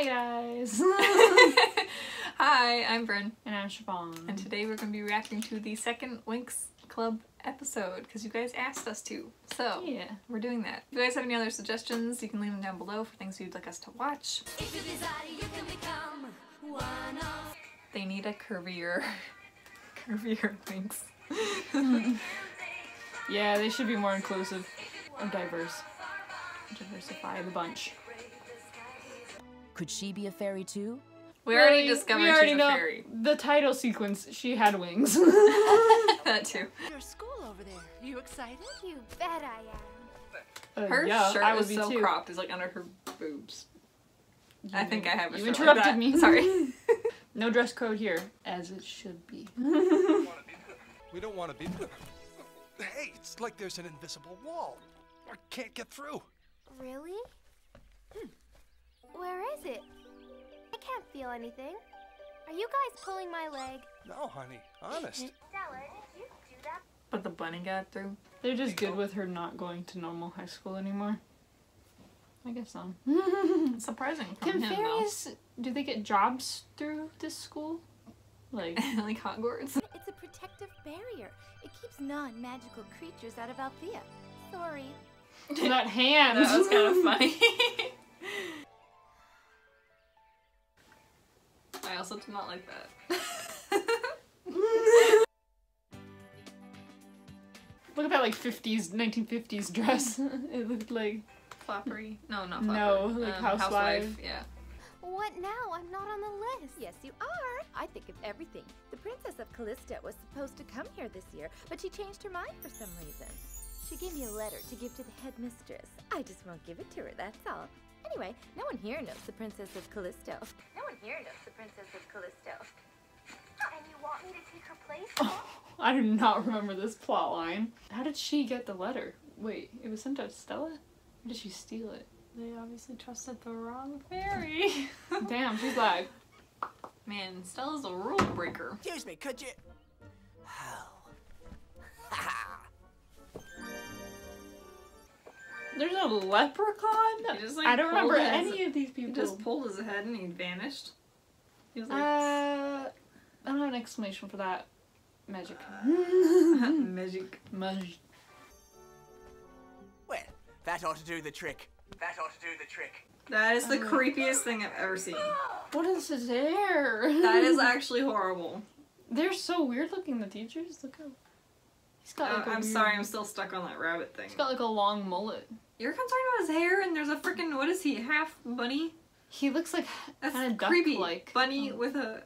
Hi guys! Hi, I'm Bryn, and I'm Siobhan. and today we're going to be reacting to the second Winx Club episode because you guys asked us to. So, Yeah. we're doing that. If you guys have any other suggestions, you can leave them down below for things you'd like us to watch. If you desire, you can become one of They need a curvier, curvier Winx. Yeah, they should be more inclusive or diverse. Diversify the bunch. Could she be a fairy too? We already discovered we already she's a know fairy. the title sequence. She had wings. that too. Your school over there. You excited? You bet I am. Uh, Her yeah, shirt I would is be so too. cropped, it's like under her boobs. I think I have a You shirt interrupted like that. me. Sorry. No dress code here, as it should be. We don't want to be. Hey, it's like there's an invisible wall. I can't get through. Really? Hmm. Where is it? I can't feel anything. Are you guys pulling my leg? No, honey, honest. Stella, did you do that? but the bunny got through. They're just good with her not going to normal high school anymore. I guess so. It's surprising from Can him fairies do they get jobs through this school? Like like Hogwarts. It's a protective barrier. It keeps non-magical creatures out of Alfea. Sorry. that hand. That was kind of funny. Also did not like that. Look at that like 50s, 1950s dress. it looked like Floppery? No, not No, floppery. like Um, housewife. Uh, Yeah. What now? I'm not on the list. Yes, you are. I think of everything. The Princess of Callisto was supposed to come here this year, but she changed her mind for some reason. She gave me a letter to give to the headmistress. I just won't give it to her, that's all. Anyway, no one here knows the Princess of Callisto. No one here knows the Princess of Callisto. And you want me to take her place? I do not remember this plot line. How did she get the letter? Wait, it was sent to Stella? Or did she steal it? They obviously trusted the wrong fairy. Damn, she's like, Man, Stella's a rule breaker. Excuse me, could you? There's a leprechaun? He just, like, I don't remember his- any of these He people. just pulled his head and he vanished. He was like, uh, I don't have an explanation for that. Magic. magic. Magic. Well, that ought to do the trick. That ought to do the trick. That is the creepiest thing I've ever seen. What is his hair? That is actually horrible. They're so weird looking, the teachers. Look how. He's got Uh, like a I'm weird- sorry, I'm still stuck on that rabbit thing. He's got like a long mullet. You're concerned about his hair and there's a freaking what is he, half bunny? He looks like That's kind of creepy. duck-like. Bunny with a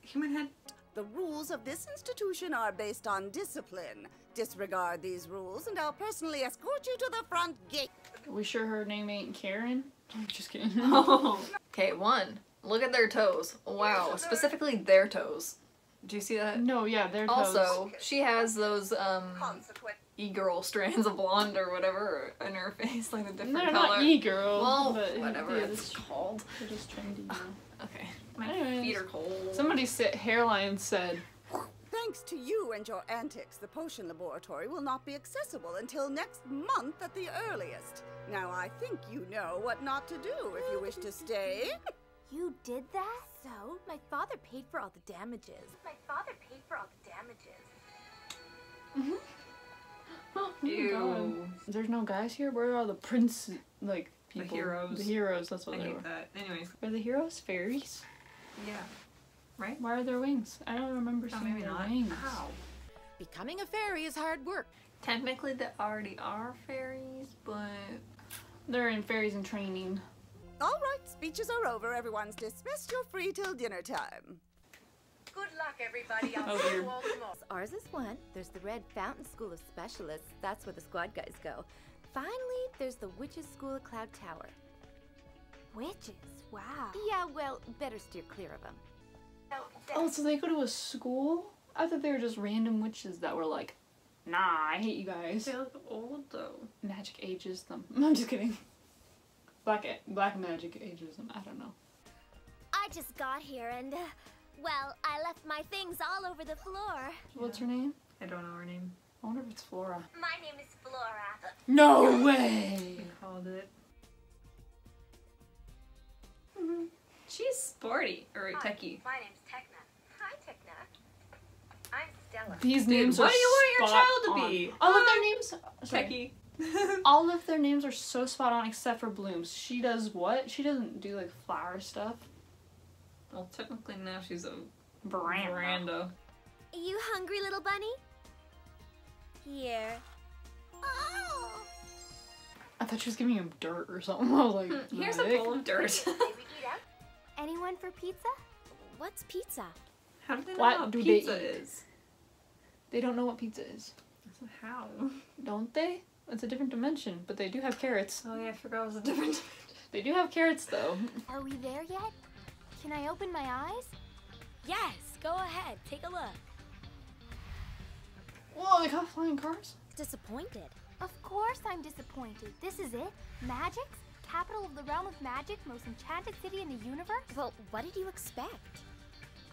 human head. The rules of this institution are based on discipline. Disregard these rules, and I'll personally escort you to the front gate. We sure her name ain't Karen? I'm just kidding. Okay, one. Look at their toes. Wow, specifically their toes. Do you see that? no, yeah, they're toes. Also, she has those um Consequent. E-girl strands of blonde or whatever in her face, like the different they're color. not e-girl. Well, but whatever yeah, it's that's- called. They're just trendy uh, now. Okay, my Anyways, feet are cold. Somebody said hairline said, Thanks to you and your antics, the potion laboratory will not be accessible until next month at the earliest. Now, I think you know what not to do if you wish to stay. You did that? So, my father paid for all the damages. My father paid for all the damages. Mm-hmm. Oh, Ew. There's no guys here? Where are all the prince, like, people? The people? heroes. The heroes, that's what I they hate were. that. Anyways, Are the heroes fairies? yeah. Right? Why are there wings? I don't remember Oh, seeing maybe their not. wings. How? Becoming a fairy is hard work. Technically, they already are fairies, but They're in fairies in training. All right, speeches are over. Everyone's dismissed. You're free till dinner time. Good luck, everybody. I'll Oh, see you all tomorrow. Ours is one. There's the Red Fountain School of Specialists. That's where the squad guys go. Finally, there's the Witches School of Cloud Tower. Witches. Wow. Yeah, well, better steer clear of them. Oh, so they go to a school? I thought they were just random witches that were like, nah, I hate you guys. they look old though. Magic ages them. I'm just kidding. Black black magic ages them. I don't know. I just got here and, uh, well, I left my things all over the floor. What's her name? I don't know her name. I wonder if it's Flora. My name is Flora. No way! You called it. Mm-hmm. She's sporty. Or Hi, techie. My name's Tecna. Hi, Tecna. I'm Stella. These Dude, names what are do you want your child to on. be? All of their names. sorry. Techie. All of their names are so spot on except for Blooms. She does what? She doesn't do like flower stuff. Well, technically now she's a Varanda. Varanda. You hungry, little bunny? Here. Oh. I thought she was giving him dirt or something. I was like, Hmm, Here's a bowl of dirt. Say we eat out? Anyone for pizza? What's pizza? How do they know What what do they pizza eat? is? They don't know what pizza is, So How? don't they? It's a different dimension, but they do have carrots. Oh yeah, I forgot it was a different. They do have carrots though. Are we there yet? Can I open my eyes? Yes, go ahead, take a look. Whoa, they got flying cars? Disappointed. Of course I'm disappointed. This is it? Magix? Capital of the realm of magic, most enchanted city in the universe? Well, what did you expect?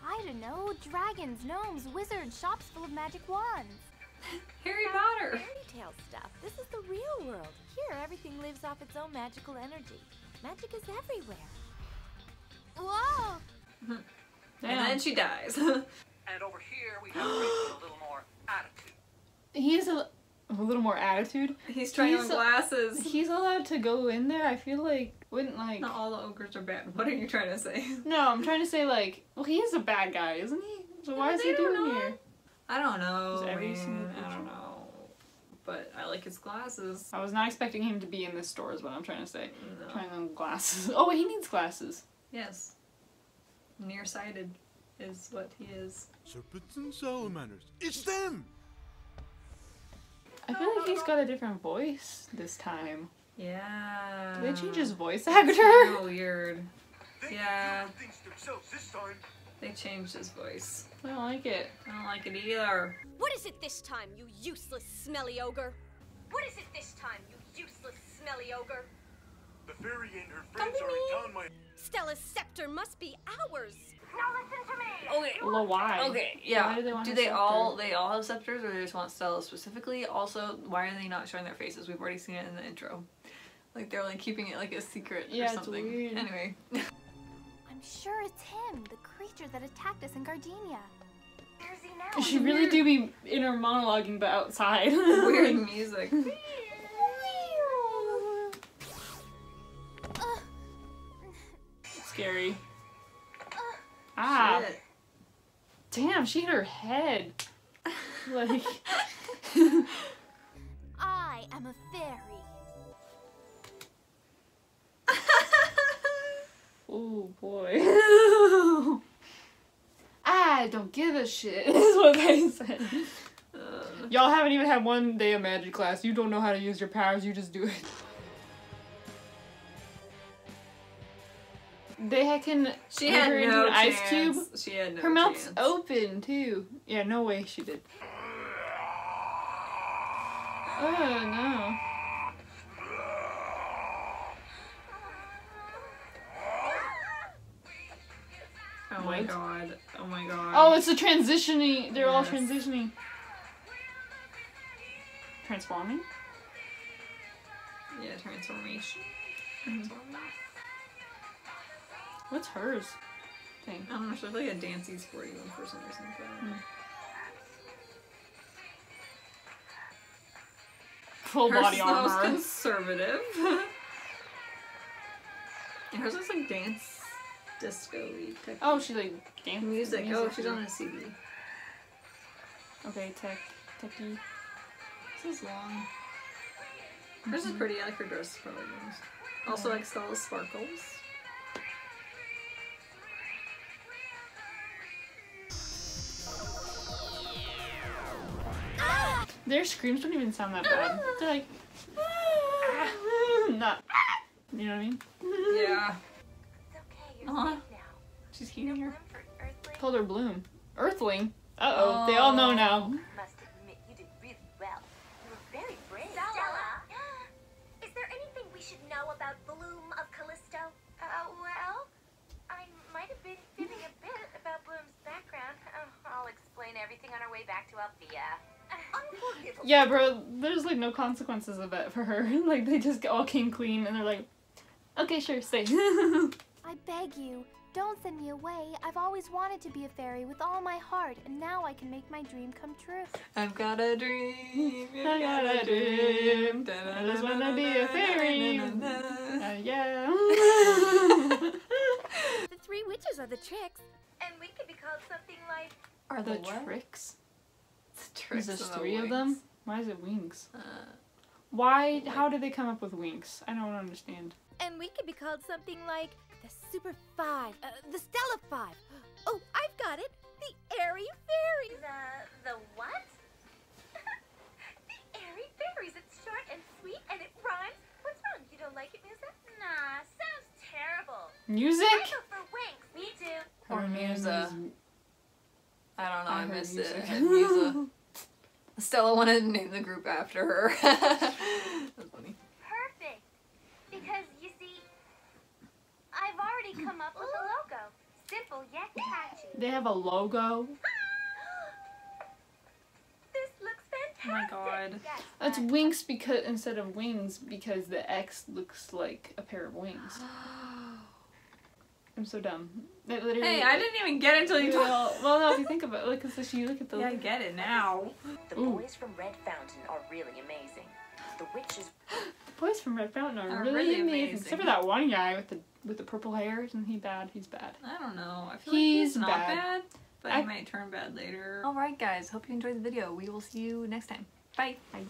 I don't know. Dragons, gnomes, wizards, shops full of magic wands. Harry Potter. Fairy tale stuff. This is the real world. Here, everything lives off its own magical energy. Magic is everywhere. Whoa! And then she dies. And over here we have a little more attitude. He has a, a little more attitude. He's trying on He's- glasses. He's allowed to go in there. I feel like wouldn't like. Not all the ogres are bad. What are you trying to say? No, I'm trying to say like, well, he is a bad guy, isn't he? So why Yeah, is he doing know. here? I don't know. Is every man. single I don't know. But I like his glasses. I was not expecting him to be in this store. Is what I'm trying to say. No. Trying on glasses. Oh, he needs glasses. Yes. Nearsighted is what he is. Serpents and salamanders. It's them! I feel like he's got a different voice this time. Yeah. Did they change his voice actor? kinda weird. They Yeah. can do things themselves this time. They changed his voice. I don't like it. I don't like it either. What is it this time, you useless, smelly ogre? What is it this time, you useless, smelly ogre? The fairy and her friends are mean. in town, my Stella's scepter must be ours. Now listen to me. Okay. Well, why? Okay, yeah. Why do they want do they all they all have scepters or they just want Stella specifically? Also, why are they not showing their faces? We've already seen it in the intro. Like they're like keeping it like a secret Yeah, or it's something. weird. Anyway. I'm sure it's him, the creature that attacked us in Gardenia. Where's he now? She really do be inner monologuing, but outside. Weird music. Scary. Ah, Shit. damn! She hit her head. Like, I am a fairy. oh boy. I don't give a shit. Is what they said. Uh, Y'all haven't even had one day of magic class. You don't know how to use your powers. You just do it. They had can she had her into no an ice cube. She had no Her mouth's chance. open too. Yeah, no way she did. Oh no. Oh my What? god. Oh my god. Oh, it's a transitioning. They're all transitioning. Transforming? Yeah, transformation. Mm-hmm. Transforming. What's hers? Thing. I don't know, she's like a dancey sporty one for some reason. But... Hmm. Full Hers body is the most armor. conservative. hers looks like dance disco y Oh, she like dance music. Oh, she's on a CD. Okay, tech, techie. This is long. Hers is pretty. I like her dress probably the most. Also like Stella's sparkles. Their screams don't even sound that bad. They're like, "Ah," not. You know what I mean? Yeah. It's okay, you're Aw. safe now. She's heating her. Room for her Bloom. Earthling. Uh oh, they all know now. Must admit, you did really well. You were very brave. Stella! Is there anything we should know about Bloom of Callisto? Uh, well, I might have been fibbing a bit about Bloom's background. Uh, I'll explain everything on our way back to Alfea. Unforgivable. Yeah, bro, there's like no consequences of it for her. like they just all came clean and they're like, okay, sure, stay. I beg you, don't send me away. I've always wanted to be a fairy with all my heart, and now I can make my dream come true. I've got a dream. I got a dream. I just wanna be a fairy. Uh, yeah. The three witches are the Trix. And we could be called something like Are the the what? Trix? Trix Is there and the three of them? Why is it wings? Uh, Why? How did they come up with wings? I don't understand. And we could be called something like the Super Five, uh, the Stella Five. Oh, I've got it. The Airy Fairies. the the what? the airy fairies. It's short and sweet and it rhymes. What's wrong? You don't like it, Musa? Nah, sounds terrible. Music? I for wings. Me too. Or Her Musa. I don't know. I, I heard missed music. it. Musa. Stella wanted to name the group after her. That's funny. Perfect. Because you see, I've already come up with a logo. Simple yet catchy. They have a logo. This looks Oh my god. Yes, That's but- Winx because instead of wings because the X looks like a pair of wings. I'm so dumb. That literally- Hey, I didn't even get it until you told well, well, no, if you think about it, like, cause you look at the. Yeah, I get it now. The Ooh. boys from Red Fountain are really amazing. The witches. The boys from Red Fountain are, Are really, really amazing. amazing. Except for that one guy with the with the purple hair. Isn't he bad? He's bad. I don't know. I feel He's like he's not bad. bad, but I- he might turn bad later. Alright guys, hope you enjoyed the video. We will see you next time. Bye. Bye.